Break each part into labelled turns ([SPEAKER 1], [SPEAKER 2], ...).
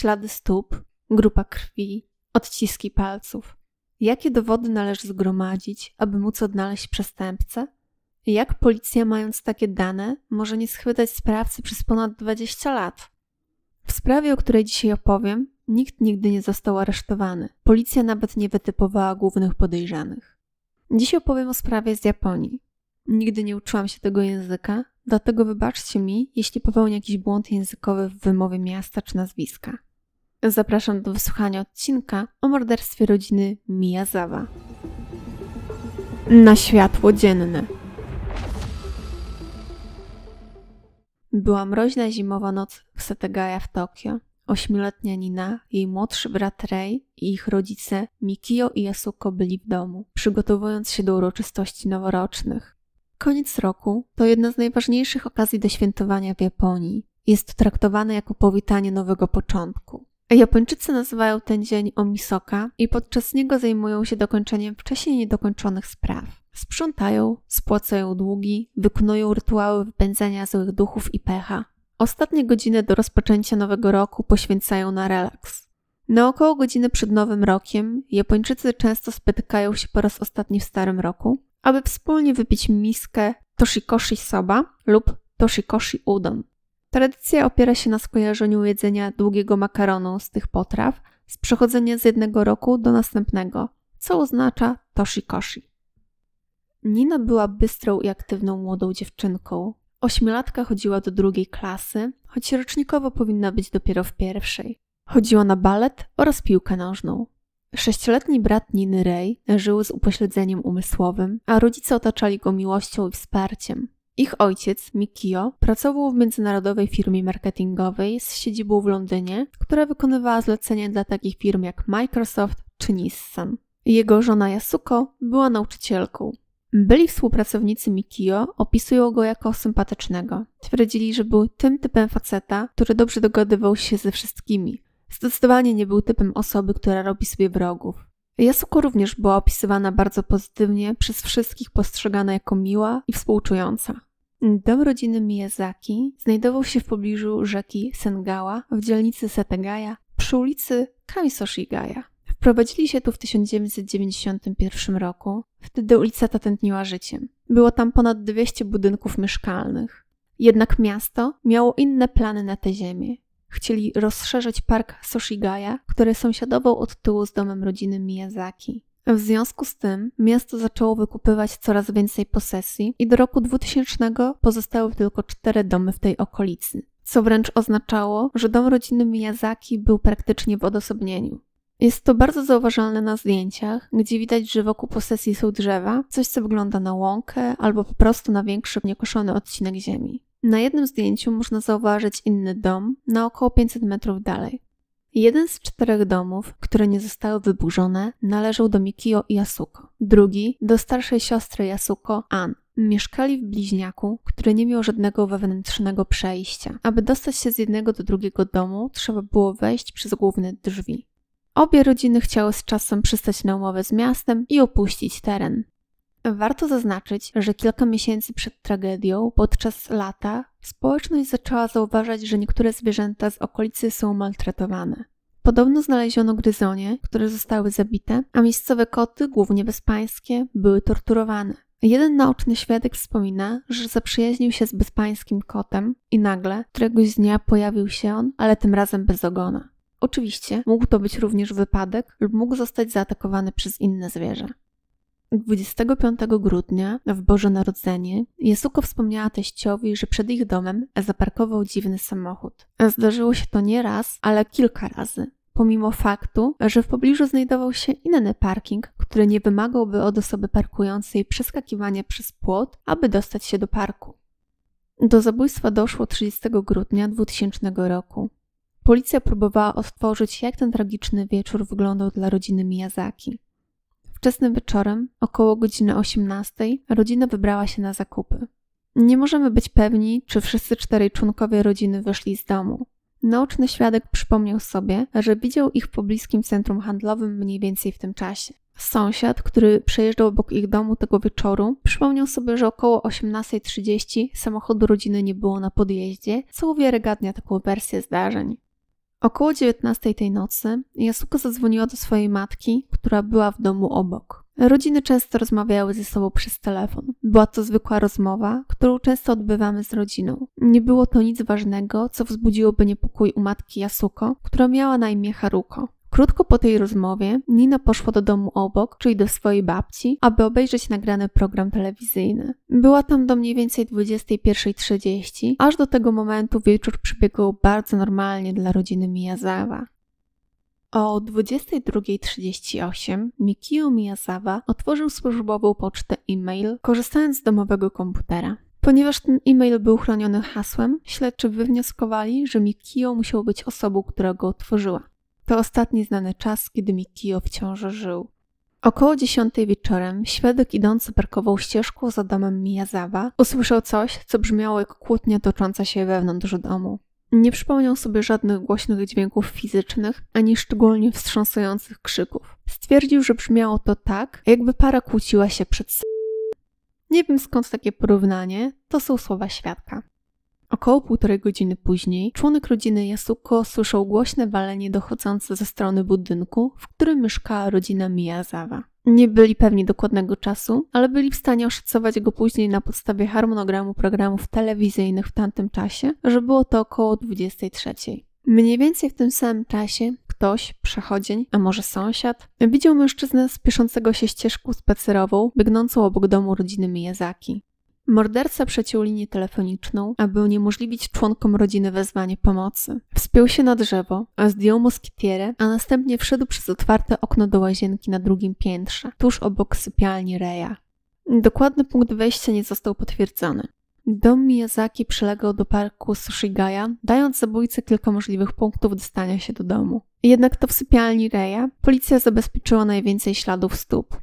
[SPEAKER 1] ślady stóp, grupa krwi, odciski palców. Jakie dowody należy zgromadzić, aby móc odnaleźć przestępcę? Jak policja, mając takie dane, może nie schwytać sprawcy przez ponad 20 lat? W sprawie, o której dzisiaj opowiem, nikt nigdy nie został aresztowany. Policja nawet nie wytypowała głównych podejrzanych. Dziś opowiem o sprawie z Japonii. Nigdy nie uczyłam się tego języka, dlatego wybaczcie mi, jeśli popełnię jakiś błąd językowy w wymowie miasta czy nazwiska. Zapraszam do wysłuchania odcinka o morderstwie rodziny Miyazawa. Na światło dzienne. Była mroźna zimowa noc w Setegaya w Tokio. Ośmioletnia Nina, jej młodszy brat Rei i ich rodzice Mikio i Yasuko byli w domu, przygotowując się do uroczystości noworocznych. Koniec roku to jedna z najważniejszych okazji do świętowania w Japonii. Jest traktowane jako powitanie nowego początku. Japończycy nazywają ten dzień Omisoka i podczas niego zajmują się dokończeniem wcześniej niedokończonych spraw. Sprzątają, spłacają długi, wykonują rytuały wypędzenia złych duchów i pecha. Ostatnie godziny do rozpoczęcia nowego roku poświęcają na relaks. Na około godziny przed Nowym Rokiem Japończycy często spotykają się po raz ostatni w Starym Roku, aby wspólnie wypić miskę toshikoshi soba lub toshikoshi udon. Tradycja opiera się na skojarzeniu jedzenia długiego makaronu z tych potraw z przechodzenia z jednego roku do następnego, co oznacza toshikoshi. Nina była bystrą i aktywną młodą dziewczynką. Ośmiolatka chodziła do drugiej klasy, choć rocznikowo powinna być dopiero w pierwszej. Chodziła na balet oraz piłkę nożną. Sześcioletni brat Niny Ray żył z upośledzeniem umysłowym, a rodzice otaczali go miłością i wsparciem. Ich ojciec, Mikio, pracował w międzynarodowej firmie marketingowej z siedzibą w Londynie, która wykonywała zlecenia dla takich firm jak Microsoft czy Nissan. Jego żona Yasuko była nauczycielką. Byli współpracownicy Mikio opisują go jako sympatycznego. Twierdzili, że był tym typem faceta, który dobrze dogadywał się ze wszystkimi. Zdecydowanie nie był typem osoby, która robi sobie wrogów. Yasuko również była opisywana bardzo pozytywnie, przez wszystkich postrzegana jako miła i współczująca. Dom rodziny Miyazaki znajdował się w pobliżu rzeki Sengawa w dzielnicy Setegaya przy ulicy Kamisoshigaya. Wprowadzili się tu w 1991 roku. Wtedy ulica ta tętniła życiem. Było tam ponad 200 budynków mieszkalnych. Jednak miasto miało inne plany na tę ziemię. Chcieli rozszerzyć park Soshigaya, który sąsiadował od tyłu z domem rodziny Miyazaki. W związku z tym miasto zaczęło wykupywać coraz więcej posesji i do roku 2000 pozostały tylko cztery domy w tej okolicy, co wręcz oznaczało, że dom rodziny Miyazaki był praktycznie w odosobnieniu. Jest to bardzo zauważalne na zdjęciach, gdzie widać, że wokół posesji są drzewa, coś co wygląda na łąkę albo po prostu na większy niekoszony odcinek ziemi. Na jednym zdjęciu można zauważyć inny dom na około 500 metrów dalej. Jeden z czterech domów, które nie zostały wyburzone, należał do Mikio i Yasuko. Drugi do starszej siostry Yasuko, An. Mieszkali w bliźniaku, który nie miał żadnego wewnętrznego przejścia. Aby dostać się z jednego do drugiego domu, trzeba było wejść przez główne drzwi. Obie rodziny chciały z czasem przystać na umowę z miastem i opuścić teren. Warto zaznaczyć, że kilka miesięcy przed tragedią, podczas lata, społeczność zaczęła zauważać, że niektóre zwierzęta z okolicy są maltretowane. Podobno znaleziono gryzonie, które zostały zabite, a miejscowe koty, głównie bezpańskie, były torturowane. Jeden naoczny świadek wspomina, że zaprzyjaźnił się z bezpańskim kotem i nagle, któregoś dnia pojawił się on, ale tym razem bez ogona. Oczywiście mógł to być również wypadek lub mógł zostać zaatakowany przez inne zwierzę. 25 grudnia, w Boże Narodzenie, Jesuko wspomniała teściowi, że przed ich domem zaparkował dziwny samochód. Zdarzyło się to nie raz, ale kilka razy. Pomimo faktu, że w pobliżu znajdował się inny parking, który nie wymagałby od osoby parkującej przeskakiwania przez płot, aby dostać się do parku. Do zabójstwa doszło 30 grudnia 2000 roku. Policja próbowała odtworzyć, jak ten tragiczny wieczór wyglądał dla rodziny Miyazaki. Wczesnym wieczorem, około godziny 18, rodzina wybrała się na zakupy. Nie możemy być pewni, czy wszyscy czterej członkowie rodziny wyszli z domu. Naoczny świadek przypomniał sobie, że widział ich w pobliskim centrum handlowym mniej więcej w tym czasie. Sąsiad, który przejeżdżał obok ich domu tego wieczoru, przypomniał sobie, że około 18.30 samochodu rodziny nie było na podjeździe, co uwiarygadnia taką wersję zdarzeń. Około 19 tej nocy Yasuko zadzwoniła do swojej matki, która była w domu obok. Rodziny często rozmawiały ze sobą przez telefon. Była to zwykła rozmowa, którą często odbywamy z rodziną. Nie było to nic ważnego, co wzbudziłoby niepokój u matki Yasuko, która miała na imię Haruko. Krótko po tej rozmowie Nina poszła do domu obok, czyli do swojej babci, aby obejrzeć nagrany program telewizyjny. Była tam do mniej więcej 21.30, aż do tego momentu wieczór przebiegał bardzo normalnie dla rodziny Miyazawa. O 22.38 Mikio Miyazawa otworzył służbową pocztę e-mail, korzystając z domowego komputera. Ponieważ ten e-mail był chroniony hasłem, śledczy wywnioskowali, że Mikio musiał być osobą, która go otworzyła. To ostatni znany czas, kiedy Mikio wciąż żył. Około dziesiątej wieczorem świadek idący parkował ścieżką za domem Miyazawa usłyszał coś, co brzmiało jak kłótnia tocząca się wewnątrz domu. Nie przypomniał sobie żadnych głośnych dźwięków fizycznych, ani szczególnie wstrząsających krzyków. Stwierdził, że brzmiało to tak, jakby para kłóciła się przed Nie wiem skąd takie porównanie, to są słowa świadka. Około półtorej godziny później członek rodziny Yasuko słyszał głośne walenie dochodzące ze strony budynku, w którym mieszkała rodzina Miyazawa. Nie byli pewni dokładnego czasu, ale byli w stanie oszacować go później na podstawie harmonogramu programów telewizyjnych w tamtym czasie, że było to około 23. Mniej więcej w tym samym czasie ktoś, przechodzień, a może sąsiad, widział mężczyznę spieszącego się ścieżką spacerową, biegnącą obok domu rodziny Miyazaki. Morderca przeciął linię telefoniczną, aby uniemożliwić członkom rodziny wezwanie pomocy. Wspiął się na drzewo, zdjął moskitierę, a następnie wszedł przez otwarte okno do łazienki na drugim piętrze, tuż obok sypialni Reja. Dokładny punkt wejścia nie został potwierdzony. Dom Miyazaki przylegał do parku Sushigaya, dając zabójcy kilka możliwych punktów dostania się do domu. Jednak to w sypialni Reja policja zabezpieczyła najwięcej śladów stóp.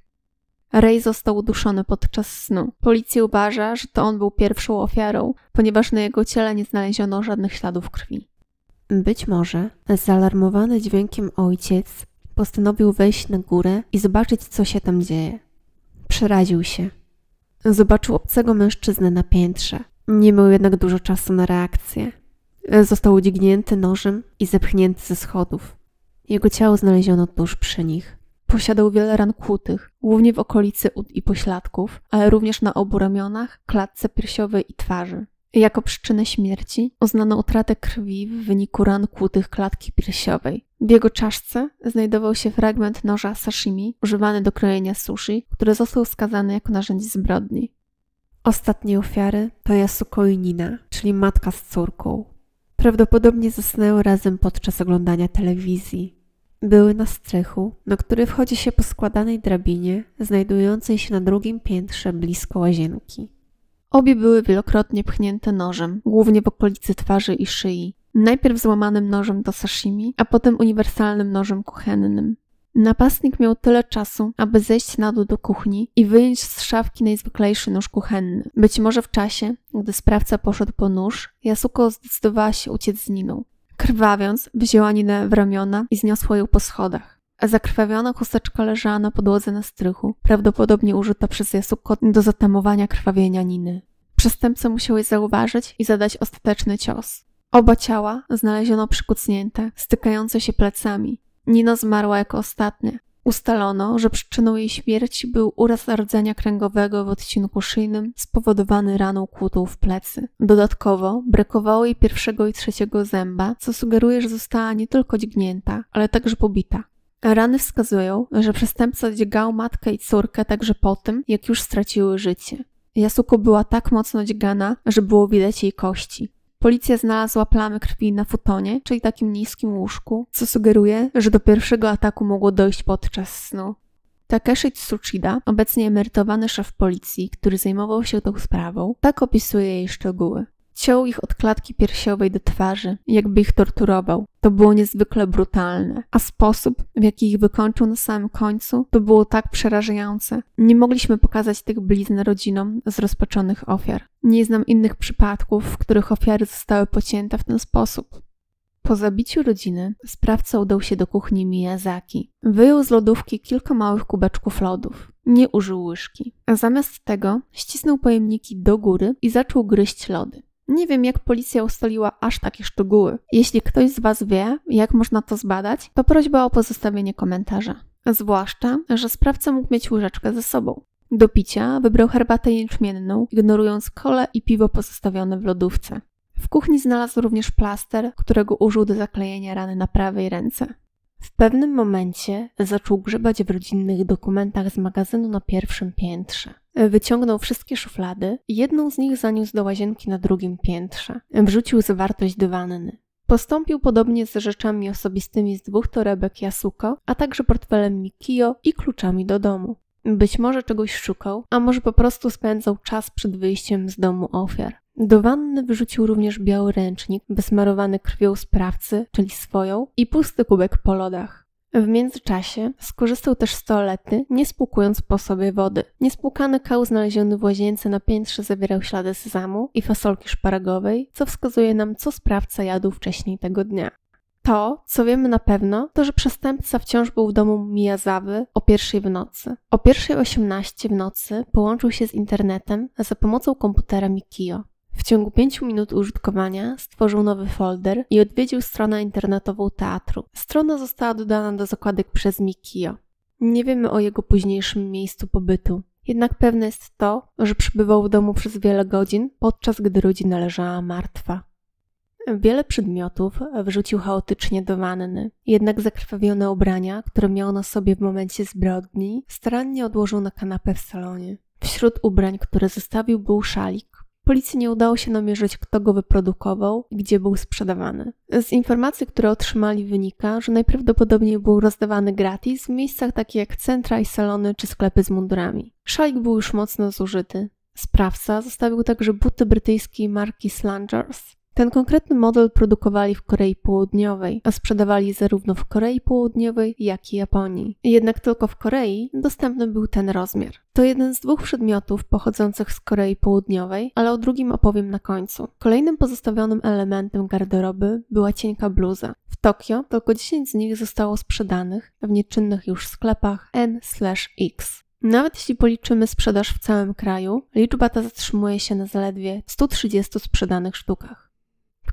[SPEAKER 1] Ray został uduszony podczas snu. Policja uważa, że to on był pierwszą ofiarą, ponieważ na jego ciele nie znaleziono żadnych śladów krwi. Być może zaalarmowany dźwiękiem ojciec postanowił wejść na górę i zobaczyć, co się tam dzieje. Przeraził się. Zobaczył obcego mężczyznę na piętrze. Nie miał jednak dużo czasu na reakcję. Został udźgnięty nożem i zepchnięty ze schodów. Jego ciało znaleziono tuż przy nich. Posiadał wiele ran kłutych, głównie w okolicy ud i pośladków, ale również na obu ramionach, klatce piersiowej i twarzy. Jako przyczynę śmierci uznano utratę krwi w wyniku ran kłutych klatki piersiowej. W jego czaszce znajdował się fragment noża sashimi używany do krojenia sushi, który został skazany jako narzędzie zbrodni. Ostatnie ofiary to Yasuko i Nina, czyli matka z córką. Prawdopodobnie zasnęły razem podczas oglądania telewizji. Były na strychu, na który wchodzi się po składanej drabinie, znajdującej się na drugim piętrze blisko łazienki. Obie były wielokrotnie pchnięte nożem, głównie w okolicy twarzy i szyi. Najpierw złamanym nożem do sashimi, a potem uniwersalnym nożem kuchennym. Napastnik miał tyle czasu, aby zejść na dół do kuchni i wyjąć z szafki najzwyklejszy nóż kuchenny. Być może w czasie, gdy sprawca poszedł po nóż, Yasuko zdecydowała się uciec z Niną. Krwawiąc, wzięła Ninę w ramiona i zniosła ją po schodach. Zakrwawiona chusteczka leżała na podłodze na strychu, prawdopodobnie użyta przez Yasuko do zatamowania krwawienia Niny. Przestępca musiał je zauważyć i zadać ostateczny cios. Oba ciała znaleziono przykucnięte, stykające się plecami. Nina zmarła jako ostatnia, Ustalono, że przyczyną jej śmierci był uraz rdzenia kręgowego w odcinku szyjnym spowodowany raną kłutą w plecy. Dodatkowo brakowało jej pierwszego i trzeciego zęba, co sugeruje, że została nie tylko dźgnięta, ale także pobita. Rany wskazują, że przestępca dźgał matkę i córkę także po tym, jak już straciły życie. Jasuko była tak mocno dźgana, że było widać jej kości. Policja znalazła plamy krwi na futonie, czyli takim niskim łóżku, co sugeruje, że do pierwszego ataku mogło dojść podczas snu. Takeshi Tsuchida, obecnie emerytowany szef policji, który zajmował się tą sprawą, tak opisuje jej szczegóły. Ciął ich od klatki piersiowej do twarzy, jakby ich torturował. To było niezwykle brutalne, a sposób, w jaki ich wykończył na samym końcu, to było tak przerażające. Nie mogliśmy pokazać tych blizn rodzinom z rozpaczonych ofiar. Nie znam innych przypadków, w których ofiary zostały pocięte w ten sposób. Po zabiciu rodziny sprawca udał się do kuchni Miyazaki. Wyjął z lodówki kilka małych kubeczków lodów. Nie użył łyżki, a zamiast tego ścisnął pojemniki do góry i zaczął gryźć lody. Nie wiem, jak policja ustaliła aż takie szczegóły. Jeśli ktoś z Was wie, jak można to zbadać, to prośba o pozostawienie komentarza. Zwłaszcza, że sprawca mógł mieć łyżeczkę ze sobą. Do picia wybrał herbatę jęczmienną, ignorując kole i piwo pozostawione w lodówce. W kuchni znalazł również plaster, którego użył do zaklejenia rany na prawej ręce. W pewnym momencie zaczął grzebać w rodzinnych dokumentach z magazynu na pierwszym piętrze. Wyciągnął wszystkie szuflady jedną z nich zaniósł do łazienki na drugim piętrze. Wrzucił zawartość do wanny. Postąpił podobnie z rzeczami osobistymi z dwóch torebek Yasuko, a także portfelem Mikio i kluczami do domu. Być może czegoś szukał, a może po prostu spędzał czas przed wyjściem z domu ofiar. Do wanny wrzucił również biały ręcznik, wysmarowany krwią sprawcy, czyli swoją, i pusty kubek po lodach. W międzyczasie skorzystał też z toalety, nie spłukując po sobie wody. Niespłukany kał znaleziony w łazience na piętrze zawierał ślady sezamu i fasolki szparagowej, co wskazuje nam, co sprawca jadł wcześniej tego dnia. To, co wiemy na pewno, to że przestępca wciąż był w domu Miyazawy o pierwszej w nocy. O pierwszej 18 w nocy połączył się z internetem za pomocą komputera Mikio. W ciągu pięciu minut użytkowania stworzył nowy folder i odwiedził stronę internetową teatru. Strona została dodana do zakładek przez Mikio. Nie wiemy o jego późniejszym miejscu pobytu. Jednak pewne jest to, że przebywał w domu przez wiele godzin, podczas gdy rodzina leżała martwa. Wiele przedmiotów wrzucił chaotycznie do wanny, jednak zakrwawione ubrania, które miał na sobie w momencie zbrodni, starannie odłożył na kanapę w salonie. Wśród ubrań, które zostawił, był szalik. Policji nie udało się namierzyć, kto go wyprodukował i gdzie był sprzedawany. Z informacji, które otrzymali, wynika, że najprawdopodobniej był rozdawany gratis w miejscach takich jak centra i salony czy sklepy z mundurami. Szalik był już mocno zużyty. Sprawca zostawił także buty brytyjskiej marki Slangers, ten konkretny model produkowali w Korei Południowej, a sprzedawali zarówno w Korei Południowej, jak i Japonii. Jednak tylko w Korei dostępny był ten rozmiar. To jeden z dwóch przedmiotów pochodzących z Korei Południowej, ale o drugim opowiem na końcu. Kolejnym pozostawionym elementem garderoby była cienka bluza. W Tokio tylko 10 z nich zostało sprzedanych w nieczynnych już sklepach N/X. Nawet jeśli policzymy sprzedaż w całym kraju, liczba ta zatrzymuje się na zaledwie 130 sprzedanych sztukach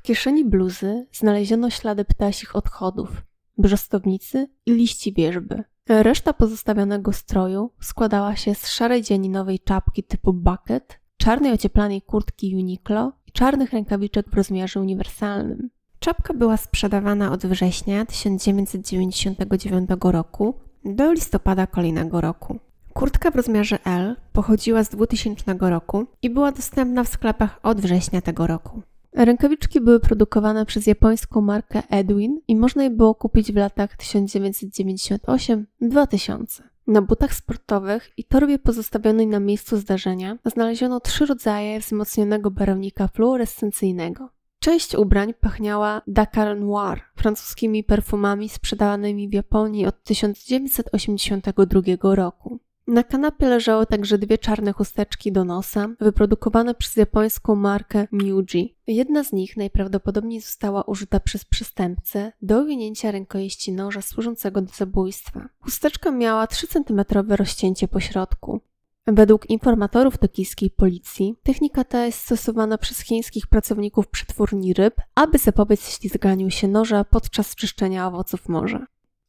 [SPEAKER 1] kieszeni bluzy znaleziono ślady ptasich odchodów, brzostownicy i liści wierzby. Reszta pozostawionego stroju składała się z szarej dzianinowej czapki typu bucket, czarnej ocieplanej kurtki Uniqlo i czarnych rękawiczek w rozmiarze uniwersalnym. Czapka była sprzedawana od września 1999 roku do listopada kolejnego roku. Kurtka w rozmiarze L pochodziła z 2000 roku i była dostępna w sklepach od września tego roku. Rękawiczki były produkowane przez japońską markę Edwin i można je było kupić w latach 1998-2000. Na butach sportowych i torbie pozostawionej na miejscu zdarzenia znaleziono trzy rodzaje wzmocnionego barownika fluorescencyjnego. Część ubrań pachniała Dakar Noir, francuskimi perfumami sprzedawanymi w Japonii od 1982 roku. Na kanapie leżały także dwie czarne chusteczki do nosa, wyprodukowane przez japońską markę Miuji. Jedna z nich najprawdopodobniej została użyta przez przestępcę do owinięcia rękojeści noża służącego do zabójstwa. Chusteczka miała 3 cm rozcięcie po środku. Według informatorów tokijskiej policji, technika ta jest stosowana przez chińskich pracowników przetwórni ryb, aby zapobiec ślizganiu się noża podczas czyszczenia owoców morza.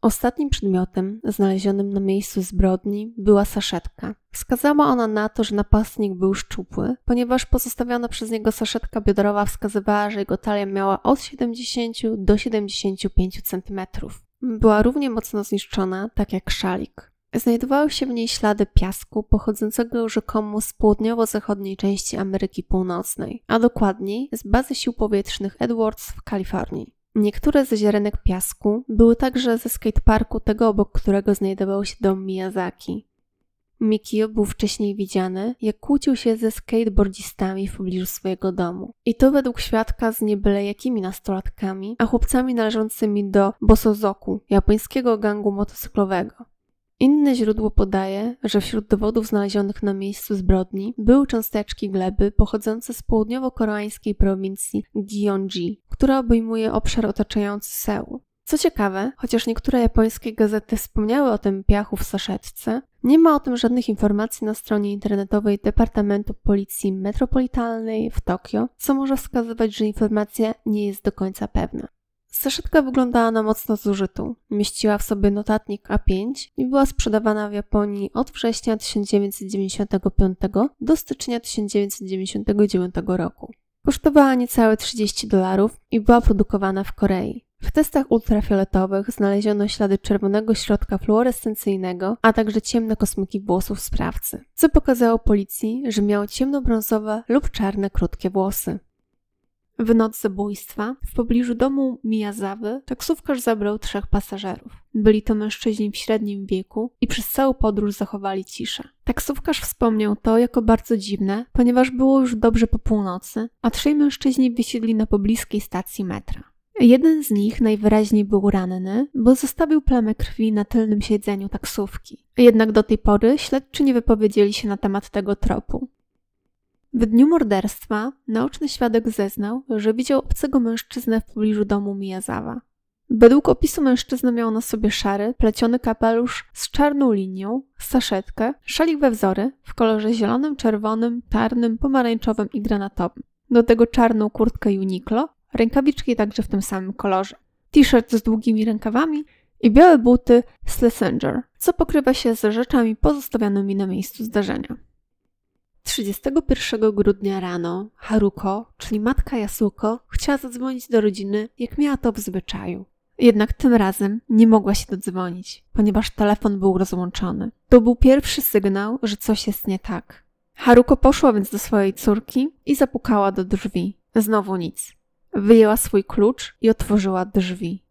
[SPEAKER 1] Ostatnim przedmiotem znalezionym na miejscu zbrodni była saszetka. Wskazała ona na to, że napastnik był szczupły, ponieważ pozostawiona przez niego saszetka biodrowa wskazywała, że jego talia miała od 70 do 75 cm. Była równie mocno zniszczona, tak jak szalik. Znajdowały się w niej ślady piasku pochodzącego rzekomo z południowo-zachodniej części Ameryki Północnej, a dokładniej z bazy sił powietrznych Edwards w Kalifornii. Niektóre ze ziarenek piasku były także ze skateparku tego, obok którego znajdował się dom Miyazaki. Mikio był wcześniej widziany, jak kłócił się ze skateboardzistami w pobliżu swojego domu. I to według świadka z niebyle jakimi nastolatkami, a chłopcami należącymi do Bosozoku, japońskiego gangu motocyklowego. Inne źródło podaje, że wśród dowodów znalezionych na miejscu zbrodni były cząsteczki gleby pochodzące z południowo-koreańskiej prowincji Gyeonggi, która obejmuje obszar otaczający Seul. Co ciekawe, chociaż niektóre japońskie gazety wspomniały o tym piachu w saszetce, nie ma o tym żadnych informacji na stronie internetowej Departamentu Policji Metropolitalnej w Tokio, co może wskazywać, że informacja nie jest do końca pewna. Saszetka wyglądała na mocno zużytą. Mieściła w sobie notatnik A5 i była sprzedawana w Japonii od września 1995 do stycznia 1999 roku. Kosztowała niecałe 30 dolarów i była produkowana w Korei. W testach ultrafioletowych znaleziono ślady czerwonego środka fluorescencyjnego, a także ciemne kosmyki włosów sprawcy, co pokazało policji, że miał ciemnobrązowe lub czarne krótkie włosy. W noc zabójstwa w pobliżu domu Miyazawy taksówkarz zabrał trzech pasażerów. Byli to mężczyźni w średnim wieku i przez całą podróż zachowali ciszę. Taksówkarz wspomniał to jako bardzo dziwne, ponieważ było już dobrze po północy, a trzej mężczyźni wysiedli na pobliskiej stacji metra. Jeden z nich najwyraźniej był ranny, bo zostawił plamę krwi na tylnym siedzeniu taksówki. Jednak do tej pory śledczy nie wypowiedzieli się na temat tego tropu. W dniu morderstwa naoczny świadek zeznał, że widział obcego mężczyznę w pobliżu domu Miyazawa. Według opisu mężczyzna miał na sobie szary, pleciony kapelusz z czarną linią, saszetkę, szalik we wzory w kolorze zielonym, czerwonym, czarnym, pomarańczowym i granatowym. Do tego czarną kurtkę Uniqlo, rękawiczki także w tym samym kolorze. T-shirt z długimi rękawami i białe buty Schlesinger, co pokrywa się z rzeczami pozostawionymi na miejscu zdarzenia. 31 grudnia rano Haruko, czyli matka Yasuko, chciała zadzwonić do rodziny, jak miała to w zwyczaju. Jednak tym razem nie mogła się dodzwonić, ponieważ telefon był rozłączony. To był pierwszy sygnał, że coś jest nie tak. Haruko poszła więc do swojej córki i zapukała do drzwi. Znowu nic. Wyjęła swój klucz i otworzyła drzwi.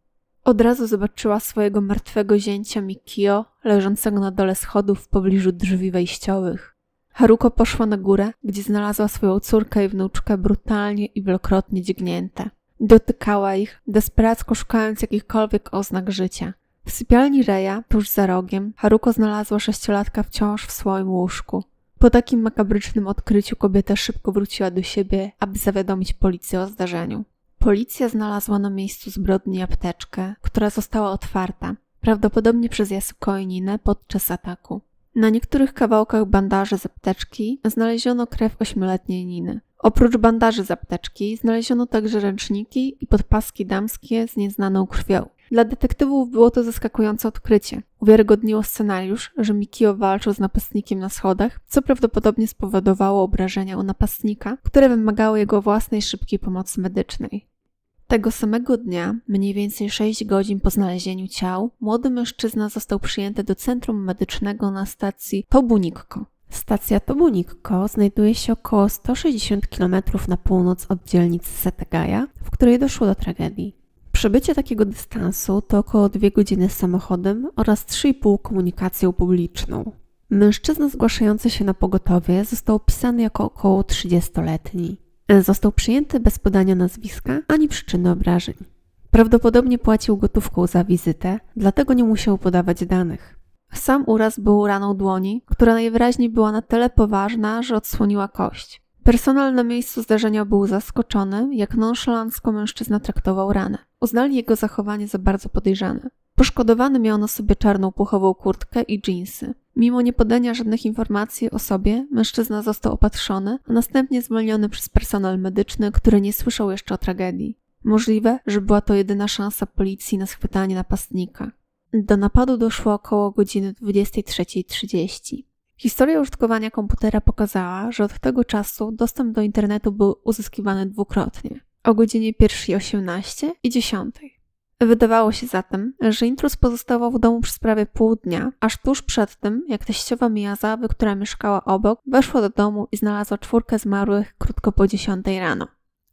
[SPEAKER 1] Od razu zobaczyła swojego martwego zięcia Mikio, leżącego na dole schodów w pobliżu drzwi wejściowych. Haruko poszła na górę, gdzie znalazła swoją córkę i wnuczkę brutalnie i wielokrotnie dźgnięte. Dotykała ich, desperacko szukając jakichkolwiek oznak życia. W sypialni Reja, tuż za rogiem, Haruko znalazła sześciolatka wciąż w swoim łóżku. Po takim makabrycznym odkryciu kobieta szybko wróciła do siebie, aby zawiadomić policję o zdarzeniu. Policja znalazła na miejscu zbrodni apteczkę, która została otwarta, prawdopodobnie przez Yasuko i Ninę podczas ataku. Na niektórych kawałkach bandaży z apteczki znaleziono krew ośmioletniej Niny. Oprócz bandaży z apteczki znaleziono także ręczniki i podpaski damskie z nieznaną krwią. Dla detektywów było to zaskakujące odkrycie. Uwiarygodniło scenariusz, że Mikio walczył z napastnikiem na schodach, co prawdopodobnie spowodowało obrażenia u napastnika, które wymagały jego własnej szybkiej pomocy medycznej. Tego samego dnia, mniej więcej 6 godzin po znalezieniu ciał, młody mężczyzna został przyjęty do centrum medycznego na stacji Tobunikko. Stacja Tobunikko znajduje się około 160 km na północ od dzielnicy Setagaya, w której doszło do tragedii. Przebycie takiego dystansu to około 2 godziny samochodem oraz 3,5 komunikacją publiczną. Mężczyzna zgłaszający się na pogotowie został opisany jako około 30-letni. Został przyjęty bez podania nazwiska ani przyczyny obrażeń. Prawdopodobnie płacił gotówką za wizytę, dlatego nie musiał podawać danych. Sam uraz był raną dłoni, która najwyraźniej była na tyle poważna, że odsłoniła kość. Personel na miejscu zdarzenia był zaskoczony, jak nonszalancko mężczyzna traktował ranę. Uznali jego zachowanie za bardzo podejrzane. Poszkodowany miał na sobie czarną puchową kurtkę i dżinsy. Mimo niepodania żadnych informacji o sobie, mężczyzna został opatrzony, a następnie zwolniony przez personel medyczny, który nie słyszał jeszcze o tragedii. Możliwe, że była to jedyna szansa policji na schwytanie napastnika. Do napadu doszło około godziny 23.30. Historia użytkowania komputera pokazała, że od tego czasu dostęp do internetu był uzyskiwany dwukrotnie o godzinie 1.18 i 10. Wydawało się zatem, że intruz pozostawał w domu przez prawie pół dnia, aż tuż przed tym, jak teściowa Miyazawy, która mieszkała obok, weszła do domu i znalazła czwórkę zmarłych krótko po dziesiątej rano.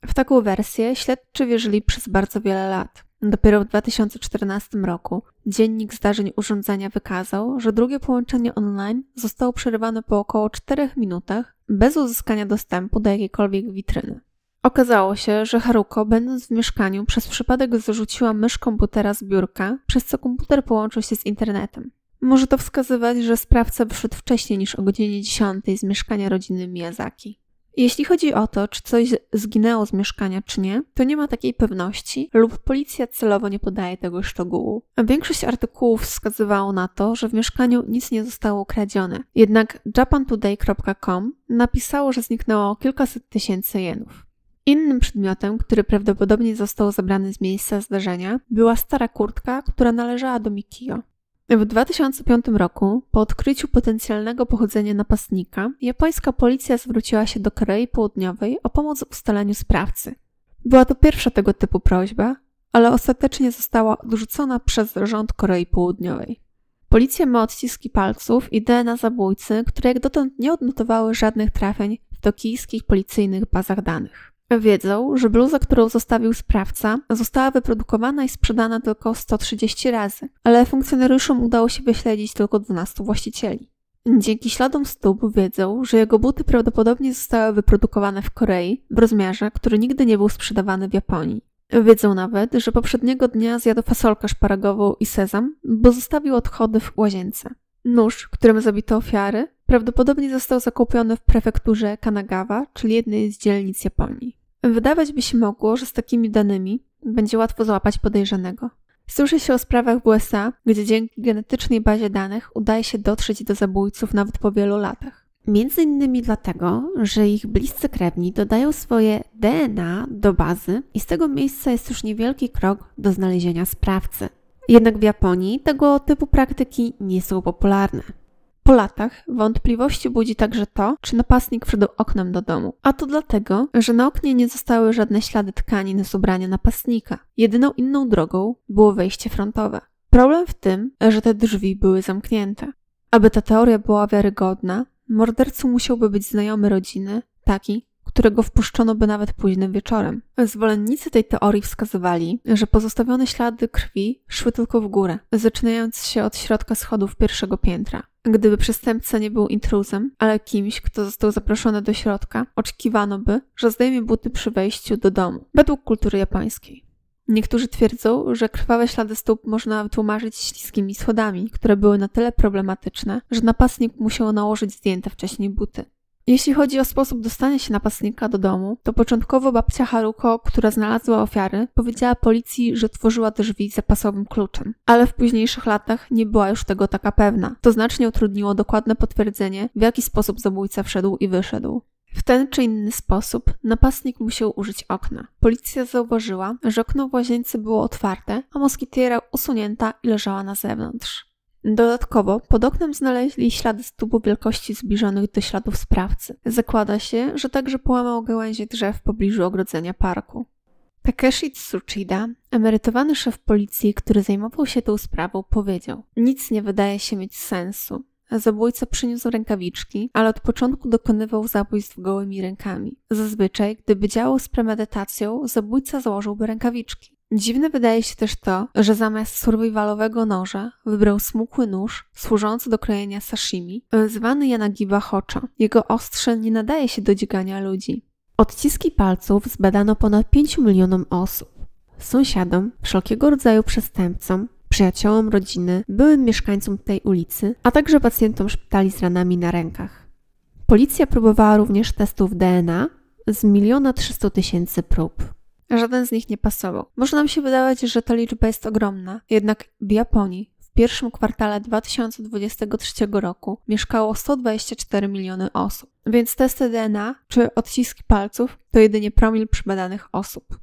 [SPEAKER 1] W taką wersję śledczy wierzyli przez bardzo wiele lat. Dopiero w 2014 roku dziennik zdarzeń urządzenia wykazał, że drugie połączenie online zostało przerywane po około 4 minutach bez uzyskania dostępu do jakiejkolwiek witryny. Okazało się, że Haruko, będąc w mieszkaniu, przez przypadek zrzuciła mysz komputera z biurka, przez co komputer połączył się z internetem. Może to wskazywać, że sprawca wyszedł wcześniej niż o godzinie 10 z mieszkania rodziny Miyazaki. Jeśli chodzi o to, czy coś zginęło z mieszkania, czy nie, to nie ma takiej pewności lub policja celowo nie podaje tego szczegółu. Większość artykułów wskazywało na to, że w mieszkaniu nic nie zostało ukradzione. Jednak japantoday.com napisało, że zniknęło kilkaset tysięcy jenów. Innym przedmiotem, który prawdopodobnie został zabrany z miejsca zdarzenia, była stara kurtka, która należała do Mikio. W 2005 roku, po odkryciu potencjalnego pochodzenia napastnika, japońska policja zwróciła się do Korei Południowej o pomoc w ustaleniu sprawcy. Była to pierwsza tego typu prośba, ale ostatecznie została odrzucona przez rząd Korei Południowej. Policja ma odciski palców i DNA zabójcy, które jak dotąd nie odnotowały żadnych trafień w tokijskich policyjnych bazach danych. Wiedzą, że bluza, którą zostawił sprawca, została wyprodukowana i sprzedana tylko 130 razy, ale funkcjonariuszom udało się wyśledzić tylko 12 właścicieli. Dzięki śladom stóp wiedzą, że jego buty prawdopodobnie zostały wyprodukowane w Korei w rozmiarze, który nigdy nie był sprzedawany w Japonii. Wiedzą nawet, że poprzedniego dnia zjadł fasolkę szparagową i sezam, bo zostawił odchody w łazience. Nóż, którym zabito ofiary, prawdopodobnie został zakupiony w prefekturze Kanagawa, czyli jednej z dzielnic Japonii. Wydawać by się mogło, że z takimi danymi będzie łatwo złapać podejrzanego. Słyszy się o sprawach w USA, gdzie dzięki genetycznej bazie danych udaje się dotrzeć do zabójców nawet po wielu latach. Między innymi dlatego, że ich bliscy krewni dodają swoje DNA do bazy i z tego miejsca jest już niewielki krok do znalezienia sprawcy. Jednak w Japonii tego typu praktyki nie są popularne. Po latach wątpliwości budzi także to, czy napastnik wszedł oknem do domu. A to dlatego, że na oknie nie zostały żadne ślady tkanin z ubrania napastnika. Jedyną inną drogą było wejście frontowe. Problem w tym, że te drzwi były zamknięte. Aby ta teoria była wiarygodna, mordercą musiałby być znajomy rodziny, taki, którego wpuszczono by nawet późnym wieczorem. Zwolennicy tej teorii wskazywali, że pozostawione ślady krwi szły tylko w górę, zaczynając się od środka schodów pierwszego piętra. Gdyby przestępca nie był intruzem, ale kimś, kto został zaproszony do środka, oczekiwano by, że zdejmie buty przy wejściu do domu, według kultury japońskiej. Niektórzy twierdzą, że krwawe ślady stóp można wytłumaczyć śliskimi schodami, które były na tyle problematyczne, że napastnik musiał nałożyć zdjęte wcześniej buty. Jeśli chodzi o sposób dostania się napastnika do domu, to początkowo babcia Haruko, która znalazła ofiary, powiedziała policji, że otworzyła drzwi zapasowym kluczem. Ale w późniejszych latach nie była już tego taka pewna. To znacznie utrudniło dokładne potwierdzenie, w jaki sposób zabójca wszedł i wyszedł. W ten czy inny sposób napastnik musiał użyć okna. Policja zauważyła, że okno w łazience było otwarte, a moskitiera usunięta i leżała na zewnątrz. Dodatkowo pod oknem znaleźli ślady stóp wielkości zbliżonych do śladów sprawcy. Zakłada się, że także połamał gałęzie drzew w pobliżu ogrodzenia parku. Takeshi Tsuchida, emerytowany szef policji, który zajmował się tą sprawą, powiedział: Nic nie wydaje się mieć sensu. Zabójca przyniósł rękawiczki, ale od początku dokonywał zabójstw gołymi rękami. Zazwyczaj, gdyby działał z premedytacją, zabójca założyłby rękawiczki. Dziwne wydaje się też to, że zamiast survivalowego noża wybrał smukły nóż służący do krojenia sashimi, zwany Yanagiba Hocho. Jego ostrze nie nadaje się do dźgania ludzi. Odciski palców zbadano ponad 5 milionom osób. Sąsiadom, wszelkiego rodzaju przestępcom, przyjaciołom rodziny, byłym mieszkańcom tej ulicy, a także pacjentom szpitali z ranami na rękach. Policja próbowała również testów DNA z miliona 300 tysięcy prób. Żaden z nich nie pasował. Może nam się wydawać, że ta liczba jest ogromna, jednak w Japonii w pierwszym kwartale 2023 roku mieszkało 124 miliony osób, więc testy DNA czy odciski palców to jedynie promil przybadanych osób.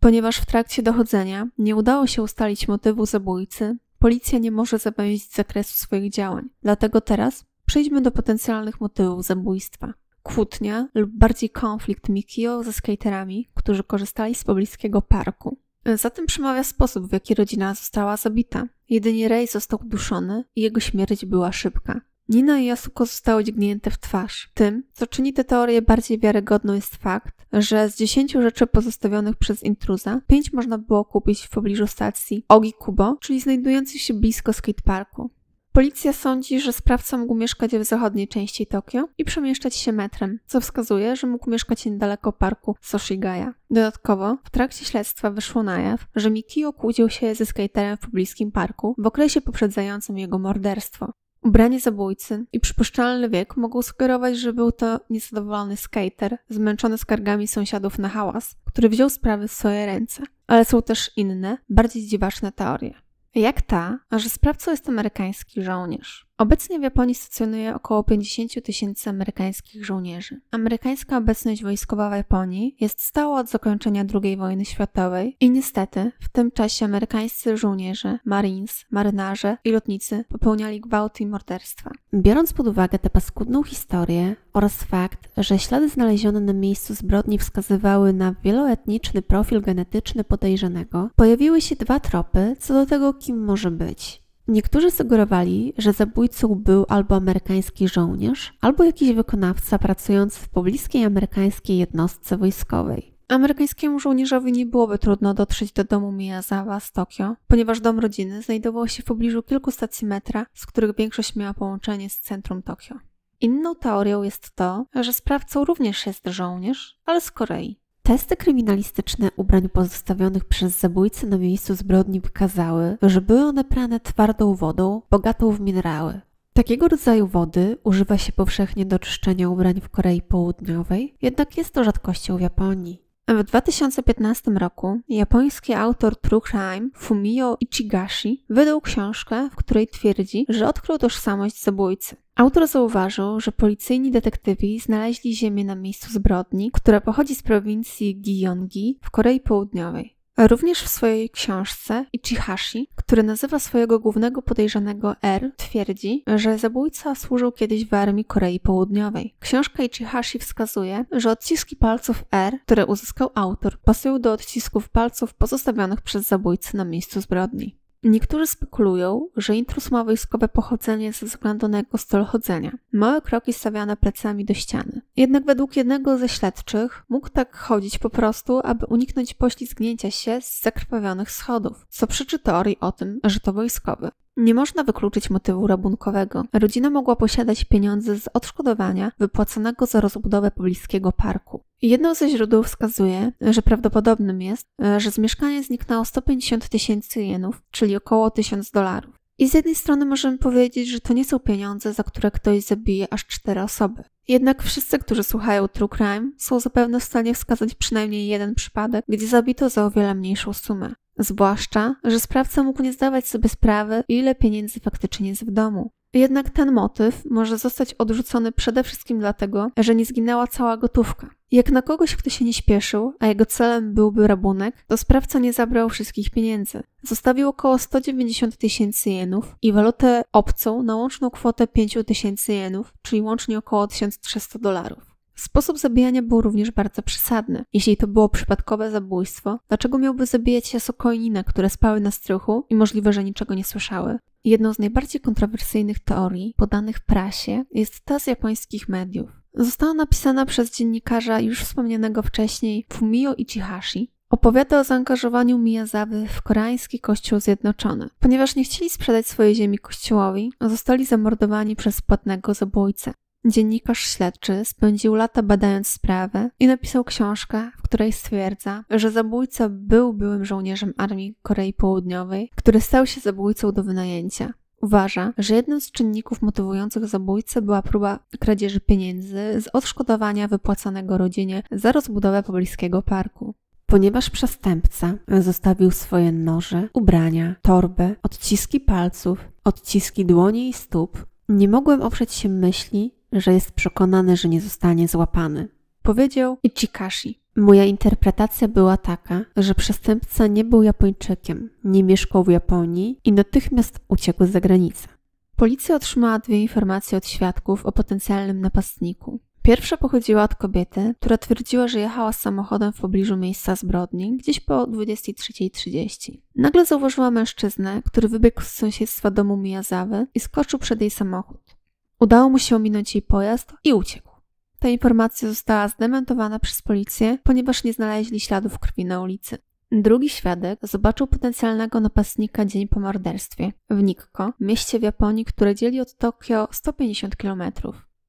[SPEAKER 1] Ponieważ w trakcie dochodzenia nie udało się ustalić motywu zabójcy, policja nie może zawęzić zakresu swoich działań. Dlatego teraz przejdźmy do potencjalnych motywów zabójstwa kłótnia lub bardziej konflikt Mikio ze skaterami, którzy korzystali z pobliskiego parku. Za tym przemawia sposób, w jaki rodzina została zabita. Jedynie Rei został uduszony i jego śmierć była szybka. Nina i Yasuko zostały dźgnięte w twarz. Tym, co czyni tę teorię bardziej wiarygodną jest fakt, że z dziesięciu rzeczy pozostawionych przez intruza, pięć można było kupić w pobliżu stacji Ogi Kubo, czyli znajdującej się blisko skateparku. Policja sądzi, że sprawca mógł mieszkać w zachodniej części Tokio i przemieszczać się metrem, co wskazuje, że mógł mieszkać niedaleko parku Soshigaya. Dodatkowo, w trakcie śledztwa wyszło na jaw, że Mikio kłócił się ze skaterem w pobliskim parku w okresie poprzedzającym jego morderstwo. Ubranie zabójcy i przypuszczalny wiek mogą sugerować, że był to niezadowolony skater, zmęczony skargami sąsiadów na hałas, który wziął sprawy w swoje ręce. Ale są też inne, bardziej dziwaczne teorie. Jak ta, że sprawcą jest amerykański żołnierz. Obecnie w Japonii stacjonuje około 50 tysięcy amerykańskich żołnierzy. Amerykańska obecność wojskowa w Japonii jest stała od zakończenia II wojny światowej i niestety w tym czasie amerykańscy żołnierze, marines, marynarze i lotnicy popełniali gwałty i morderstwa. Biorąc pod uwagę tę paskudną historię oraz fakt, że ślady znalezione na miejscu zbrodni wskazywały na wieloetniczny profil genetyczny podejrzanego, pojawiły się dwa tropy co do tego, kim może być. Niektórzy sugerowali, że zabójcą był albo amerykański żołnierz, albo jakiś wykonawca pracujący w pobliskiej amerykańskiej jednostce wojskowej. Amerykańskiemu żołnierzowi nie byłoby trudno dotrzeć do domu Miyazawa z Tokio, ponieważ dom rodziny znajdował się w pobliżu kilku stacji metra, z których większość miała połączenie z centrum Tokio. Inną teorią jest to, że sprawcą również jest żołnierz, ale z Korei. Testy kryminalistyczne ubrań pozostawionych przez zabójcę na miejscu zbrodni wykazały, że były one prane twardą wodą, bogatą w minerały. Takiego rodzaju wody używa się powszechnie do czyszczenia ubrań w Korei Południowej, jednak jest to rzadkością w Japonii. W 2015 roku japoński autor True Crime Fumio Ichigashi wydał książkę, w której twierdzi, że odkrył tożsamość zabójcy. Autor zauważył, że policyjni detektywi znaleźli ziemię na miejscu zbrodni, która pochodzi z prowincji Gyeonggi w Korei Południowej. Również w swojej książce Ichihashi, który nazywa swojego głównego podejrzanego R, twierdzi, że zabójca służył kiedyś w armii Korei Południowej. Książka Ichihashi wskazuje, że odciski palców R, które uzyskał autor, pasują do odcisków palców pozostawionych przez zabójcę na miejscu zbrodni. Niektórzy spekulują, że intrus ma wojskowe pochodzenie ze względu na jego styl chodzenia. Małe kroki stawiane plecami do ściany. Jednak według jednego ze śledczych mógł tak chodzić po prostu, aby uniknąć poślizgnięcia się z zakrwawionych schodów, co przeczy teorii o tym, że to wojskowy. Nie można wykluczyć motywu rabunkowego. Rodzina mogła posiadać pieniądze z odszkodowania wypłaconego za rozbudowę pobliskiego parku. Jedno ze źródeł wskazuje, że prawdopodobnym jest, że z mieszkania zniknęło 150 tysięcy jenów, czyli około 1000 dolarów. I z jednej strony możemy powiedzieć, że to nie są pieniądze, za które ktoś zabije aż cztery osoby. Jednak wszyscy, którzy słuchają True Crime, są zapewne w stanie wskazać przynajmniej jeden przypadek, gdzie zabito za o wiele mniejszą sumę. Zwłaszcza, że sprawca mógł nie zdawać sobie sprawy, ile pieniędzy faktycznie jest w domu. Jednak ten motyw może zostać odrzucony przede wszystkim dlatego, że nie zginęła cała gotówka. Jak na kogoś, kto się nie śpieszył, a jego celem byłby rabunek, to sprawca nie zabrał wszystkich pieniędzy. Zostawił około 190 tysięcy jenów i walutę obcą na łączną kwotę 5 tysięcy jenów, czyli łącznie około 1300 dolarów. Sposób zabijania był również bardzo przesadny. Jeśli to było przypadkowe zabójstwo, dlaczego miałby zabijać jasokojniny, które spały na strychu i możliwe, że niczego nie słyszały? Jedną z najbardziej kontrowersyjnych teorii podanych w prasie jest ta z japońskich mediów. Została napisana przez dziennikarza już wspomnianego wcześniej Fumio Ichihashi, opowiada o zaangażowaniu Miyazawy w koreański Kościół Zjednoczony. Ponieważ nie chcieli sprzedać swojej ziemi kościołowi, zostali zamordowani przez płatnego zabójcę. Dziennikarz śledczy spędził lata badając sprawę i napisał książkę, w której stwierdza, że zabójca był byłym żołnierzem armii Korei Południowej, który stał się zabójcą do wynajęcia. Uważa, że jednym z czynników motywujących zabójcę była próba kradzieży pieniędzy z odszkodowania wypłacanego rodzinie za rozbudowę pobliskiego parku. Ponieważ przestępca zostawił swoje noże, ubrania, torbę, odciski palców, odciski dłoni i stóp, nie mogłem oprzeć się myśli, że jest przekonany, że nie zostanie złapany. Powiedział Ichikashi. Moja interpretacja była taka, że przestępca nie był Japończykiem, nie mieszkał w Japonii i natychmiast uciekł za granicę. Policja otrzymała dwie informacje od świadków o potencjalnym napastniku. Pierwsza pochodziła od kobiety, która twierdziła, że jechała samochodem w pobliżu miejsca zbrodni, gdzieś po 23.30. Nagle zauważyła mężczyznę, który wybiegł z sąsiedztwa domu Miyazawy i skoczył przed jej samochód. Udało mu się ominąć jej pojazd i uciekł. Ta informacja została zdementowana przez policję, ponieważ nie znaleźli śladów krwi na ulicy. Drugi świadek zobaczył potencjalnego napastnika dzień po morderstwie w Nikko, mieście w Japonii, które dzieli od Tokio 150 km.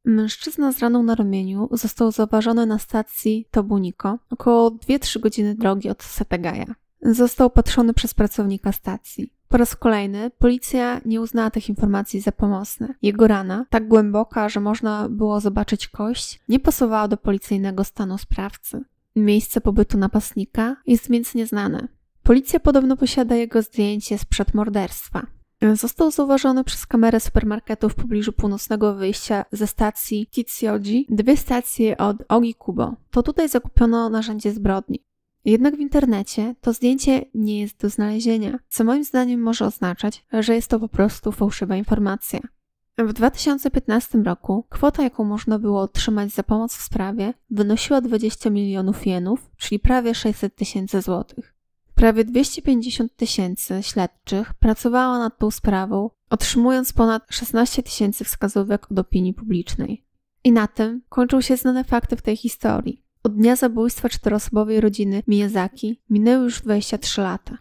[SPEAKER 1] Mężczyzna z raną na ramieniu został zauważony na stacji Tobuniko, około 2-3 godziny drogi od Setagaya. Został patrzony przez pracownika stacji. Po raz kolejny policja nie uznała tych informacji za pomocne. Jego rana, tak głęboka, że można było zobaczyć kość, nie pasowała do policyjnego stanu sprawcy. Miejsce pobytu napastnika jest więc nieznane. Policja podobno posiada jego zdjęcie sprzed morderstwa. Został zauważony przez kamerę supermarketu w pobliżu północnego wyjścia ze stacji Kitsioji, dwie stacje od Ogikubo. To tutaj zakupiono narzędzie zbrodni. Jednak w internecie to zdjęcie nie jest do znalezienia, co moim zdaniem może oznaczać, że jest to po prostu fałszywa informacja. W 2015 roku kwota, jaką można było otrzymać za pomoc w sprawie, wynosiła 20 milionów jenów, czyli prawie 600 tysięcy złotych. Prawie 250 tysięcy śledczych pracowało nad tą sprawą, otrzymując ponad 16 tysięcy wskazówek od opinii publicznej. I na tym kończą się znane fakty w tej historii. Od dnia zabójstwa czteroosobowej rodziny Miyazaki minęły już 23 lata.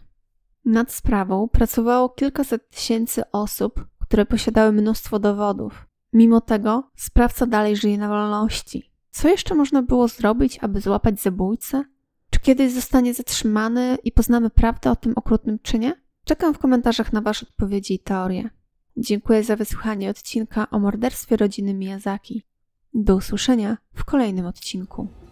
[SPEAKER 1] Nad sprawą pracowało kilkaset tysięcy osób, które posiadały mnóstwo dowodów. Mimo tego sprawca dalej żyje na wolności. Co jeszcze można było zrobić, aby złapać zabójcę? Czy kiedyś zostanie zatrzymany i poznamy prawdę o tym okrutnym czynie? Czekam w komentarzach na Wasze odpowiedzi i teorie. Dziękuję za wysłuchanie odcinka o morderstwie rodziny Miyazaki. Do usłyszenia w kolejnym odcinku.